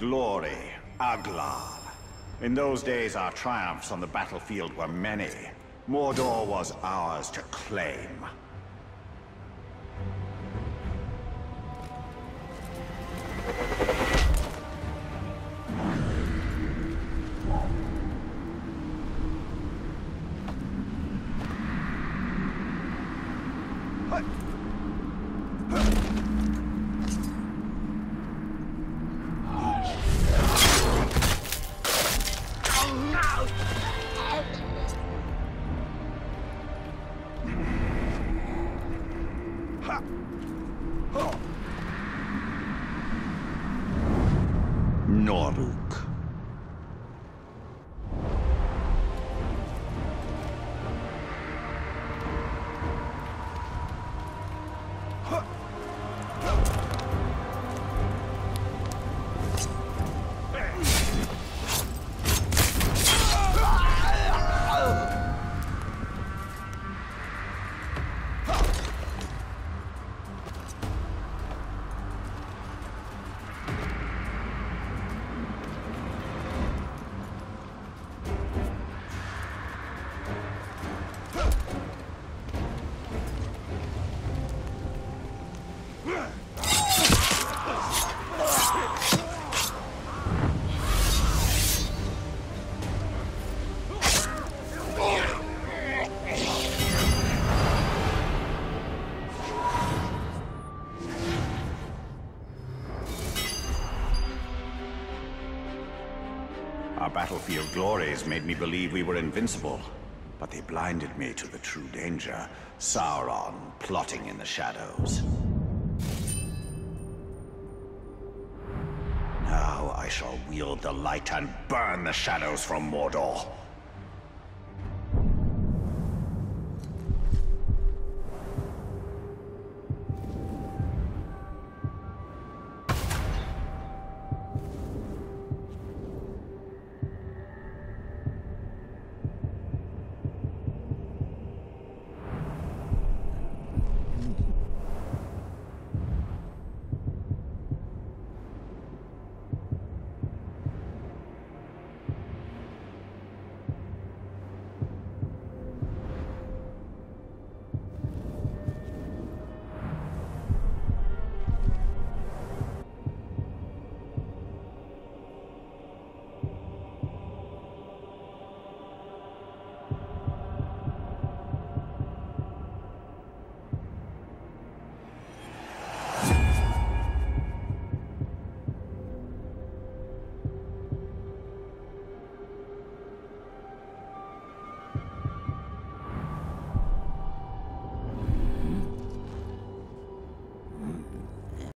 glory, Aglar. In those days, our triumphs on the battlefield were many. Mordor was ours to claim. Noruk. Our battlefield glories made me believe we were invincible, but they blinded me to the true danger. Sauron plotting in the shadows. Now I shall wield the light and burn the shadows from Mordor.